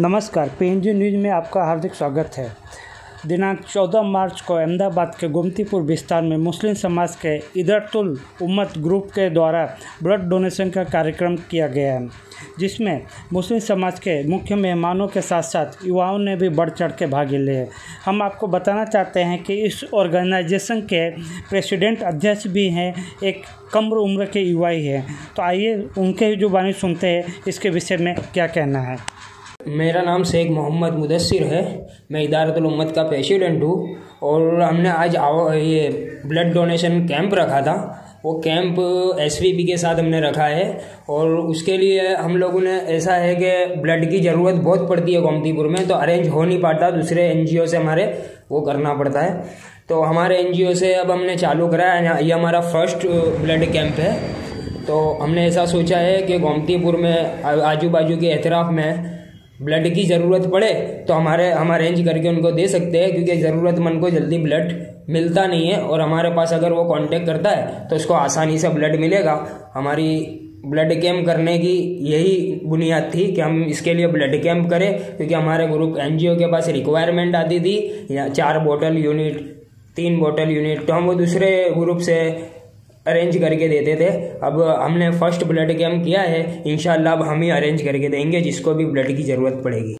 नमस्कार PNG news में आपका हार्दिक स्वागत है। दिनांक 14 मार्च को अहमदाबाद के गोमतीपुर विस्तार में मुस्लिम समाज के इदरतुल उम्मत ग्रुप के द्वारा ब्लड डोनेशन का कार्यक्रम किया गया है, जिसमें मुस्लिम समाज के मुख्य मेहमानों के साथ साथ युवाओं ने भी बढ़ चढ़ के भाग लिए हम आपको बताना चाहते हैं कि इस ऑर्गेनाइजेशन के प्रेसिडेंट अध्यक्ष भी हैं, एक कम उम्र के युवा ही हैं। तो आइए उनके जो बानी सुनते हैं, इसके विषय में क्या कहना है। मेरा नाम शेख मोहम्मद मुदसर है। मैं इदारतुल उम्मत का प्रेसिडेंट हूँ और हमने आज ये ब्लड डोनेशन कैंप रखा था। वो कैंप एस के साथ हमने रखा है और उसके लिए हम लोगों ने ऐसा है कि ब्लड की ज़रूरत बहुत पड़ती है गोमतीपुर में तो अरेंज हो नहीं पाता। दूसरे एनजीओ से हमारे वो करना पड़ता है। तो हमारे एनजीओ से अब हमने चालू कराया ये हमारा फ़र्स्ट ब्लड कैंप है। तो हमने ऐसा सोचा है कि गोमतीपुर में आजू बाजू के एतराफ़ में ब्लड की ज़रूरत पड़े तो हमारे, हम अरेंज करके उनको दे सकते हैं, क्योंकि ज़रूरतमंद को जल्दी ब्लड मिलता नहीं है, और हमारे पास अगर वो कांटेक्ट करता है तो उसको आसानी से ब्लड मिलेगा। हमारी ब्लड कैंप करने की यही बुनियाद थी कि हम इसके लिए ब्लड कैंप करें, क्योंकि हमारे ग्रुप एनजीओ के पास रिक्वायरमेंट आती थी, या चार बोतल यूनिट तीन बोतल यूनिट तो हम वो दूसरे ग्रुप से अरेंज करके देते थे। अब हमने फ़र्स्ट ब्लड कैम्प किया है। इन अब हम ही अरेंज करके देंगे, जिसको भी ब्लड की ज़रूरत पड़ेगी।